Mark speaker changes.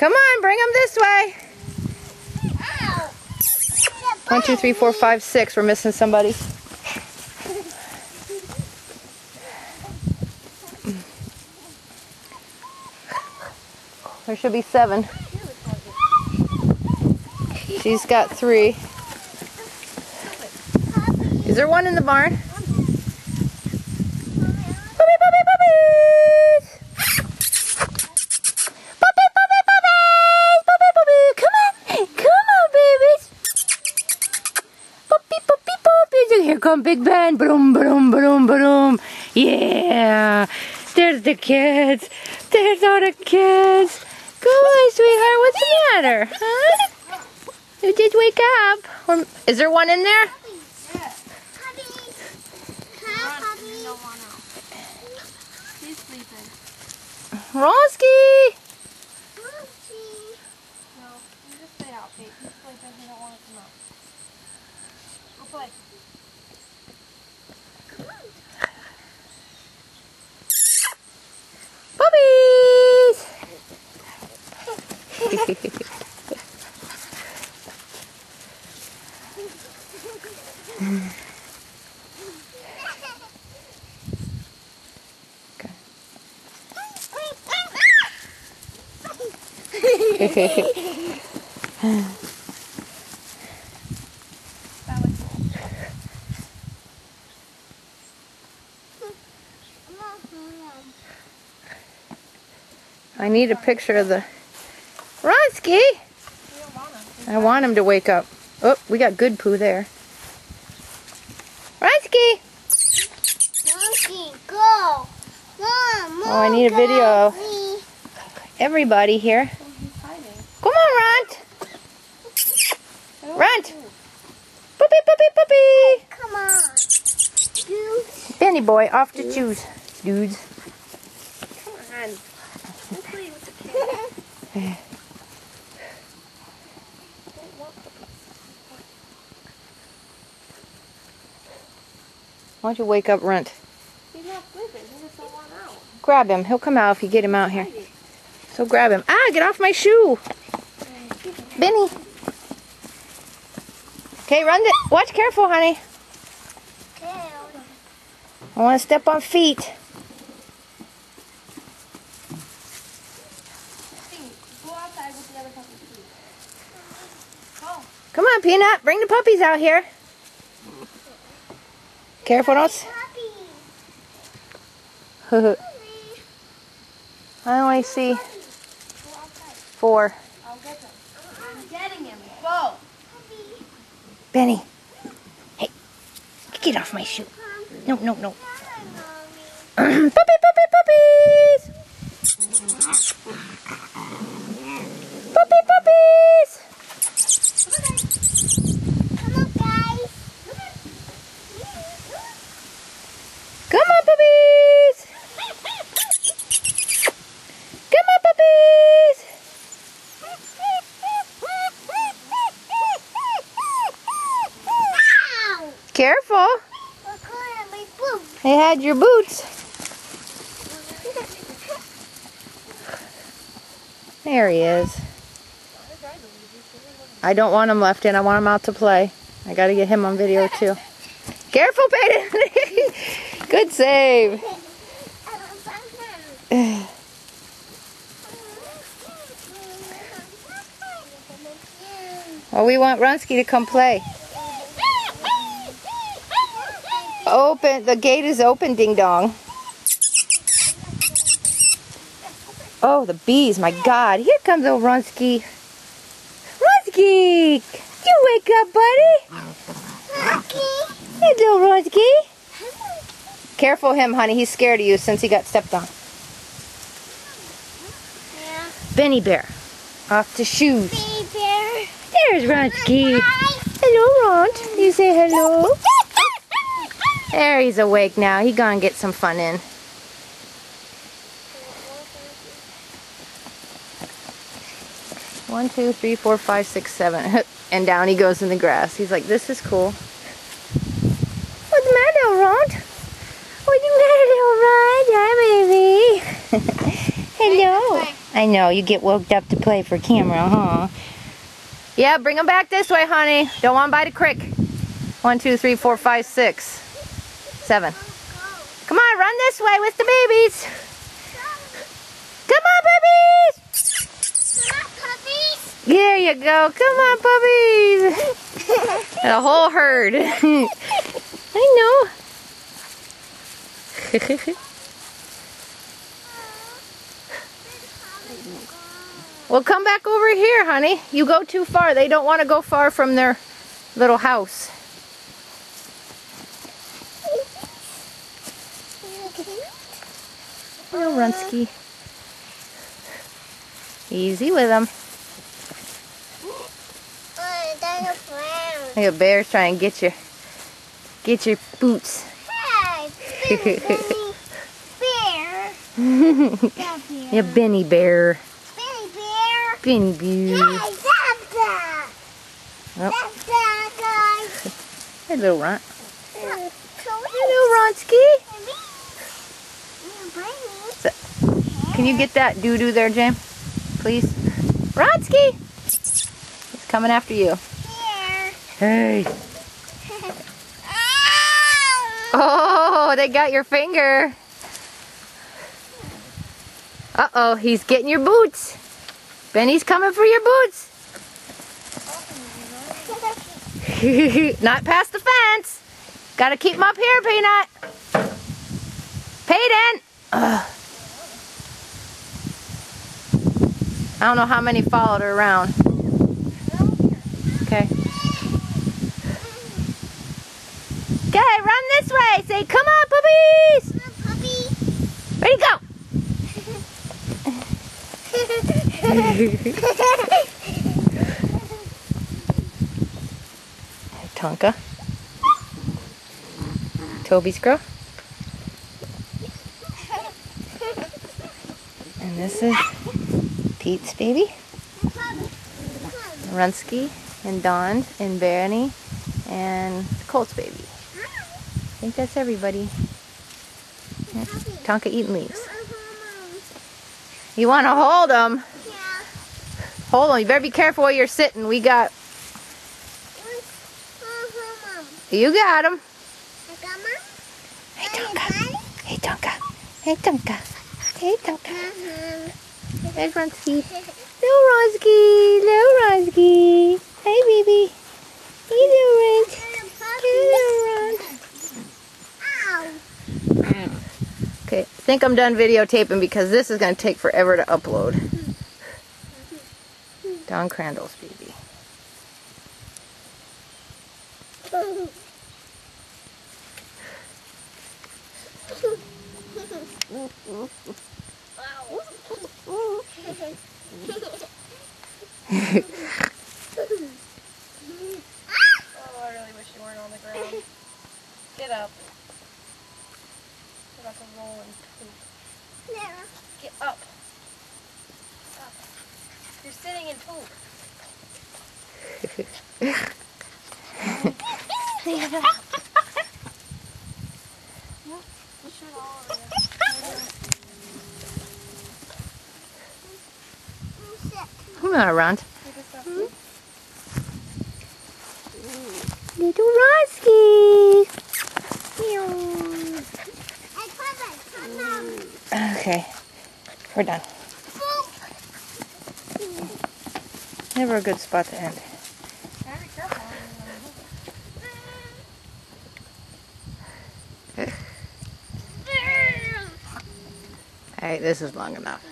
Speaker 1: Come on, bring them this way. One, two, three, four, five, six. We're missing somebody. There should be seven. She's got three. Is there one in the barn? Puppy, puppy, puppies! Puppy, puppy, puppies! Puppy, puppy! Come on! Come on, babies! Puppy, puppy, puppies! And here come Big Ben! Boom, boom, boom, boom! Yeah! There's the kids! There's all the kids! Go on, sweetheart. What's the matter? Huh? You just wake up. Or, is there one in there? Ronsky!
Speaker 2: No, you just stay out. He's sleeping. He don't want to come out. Go play.
Speaker 1: Puppies!
Speaker 2: That was cool.
Speaker 1: I need a picture of the
Speaker 2: Don't want.
Speaker 1: I want him to wake up. Oh, we got good poo there. Ronsky!
Speaker 3: go. Mom,
Speaker 1: Oh, I need a video.
Speaker 3: Me.
Speaker 1: Everybody here.
Speaker 2: Oh.
Speaker 1: Come on, Runt. Runt.
Speaker 2: think-
Speaker 1: Puppy, puppy, puppy.
Speaker 3: Come on. You.
Speaker 1: Benny boy, off to choose. Dudes.
Speaker 2: Come on. Go play with the kid. Don't want puppies.
Speaker 1: Why don't you wake up Runt?
Speaker 2: He's not sleeping. He just don't want out.
Speaker 1: Grab him. He'll come out if you get him out here. So grab him. Ah, get off my shoe. Benny. Okay, run it. Watch careful, honey. I want to step on feet.
Speaker 2: Go outside with the other puppies, please. Go.
Speaker 1: Come on, Peanut. Bring the puppies out here. Careful, don't. s-
Speaker 3: Puppy.
Speaker 1: Oh, I only see four.
Speaker 2: I'll get them. I'm getting him. Go.
Speaker 1: Benny. Hey, get off my shoe. No, no, no. puppy, puppy, puppies. Puppy, puppies.
Speaker 3: Come on, guys.
Speaker 1: Come on, puppies. Come on, puppies.
Speaker 3: Ow!
Speaker 1: Careful.
Speaker 3: Look at my boob.
Speaker 1: They had your boots. There he is. I don't want him left in. I want him out to play. I got to get him on video too. Careful, Peyton. Good save. Well, oh, we want Runsky to come play. Open. The gate is open, ding dong. Oh, the bees. My God. Here comes old Runsky. Runsky! You wake up, buddy. Hey, little Runsky. Careful him, honey. He's scared of you since he got stepped on.
Speaker 3: Yeah.
Speaker 1: Benny Bear. Off to shoes.
Speaker 3: Baby bear.
Speaker 1: There's Runsky. Hello, Runt. You say hello. There, he's awake now. He gonna get some fun in. One, two, three, four, five, six, seven. And down he goes in the grass. He's like, this is cool. What's the matter, Runt? What's the matter, Runt? Hi, baby. Hello. I know, you get woke up to play for camera, huh? Yeah, bring them back this way, honey. Don't want 'em by the creek. One, two, three, four, five, six, seven. Come on, run this way with the babies. Come on, babies.
Speaker 3: Come on.
Speaker 1: There you go. Come on, puppies. A whole herd. I know. well, come back over here, honey. You go too far. They don't want to go far from their little house. Little Runsky. Easy with them.
Speaker 3: Oh, there's a.
Speaker 1: Bear's trying to get your get your boots.
Speaker 3: Hey, Benny, Benny, bear.
Speaker 1: Yeah, Benny Bear.
Speaker 3: Benny bear.
Speaker 1: Benny Bear.
Speaker 3: Hey, that.
Speaker 1: Oh.
Speaker 3: Guys.
Speaker 1: Hey, little runt.
Speaker 3: Uh,
Speaker 1: Hello, Ronsky.
Speaker 3: Benny.
Speaker 1: Can you get that doo-doo there, Jam? Please? Ronsky! He's coming after you.
Speaker 3: Here.
Speaker 1: Hey. Oh, they got your finger. Uh-oh, he's getting your boots. Benny's coming for your boots. Not past the fence. Gotta keep him up here, Peanut. Peyton! Ugh. I don't know how many followed her around. Okay. Okay, run this way. Say, come on, puppies.
Speaker 3: Come on, Puppy.
Speaker 1: Ready, go. Tonka. Toby's girl. And this is Pete's baby. Runsky and Dawn and Barney and Colt's baby. I think that's everybody. Tonka eating leaves. You want to hold them?
Speaker 3: Yeah.
Speaker 1: Hold on. You better be careful where you're sitting. We got, you got them. Hey, Tonka. Hey, Tonka. Hey, Tonka. Hey, Tonka. There's Runsky. Little Runsky. Little Runsky. Hey, baby. Runs. Hey, little Runs. Okay, I think I'm done videotaping because this is going to take forever to upload. Don Crandall's baby.
Speaker 2: Oh, I really wish you weren't on the ground. Get up. You're about to roll and poop. Get up. Up. You're sitting in poop. You should all over there.
Speaker 1: Come on around.
Speaker 2: Take.
Speaker 1: Little Rusky. Okay, we're done. Never a good spot to end.
Speaker 2: Gotta be careful.
Speaker 1: Alright, this is long enough.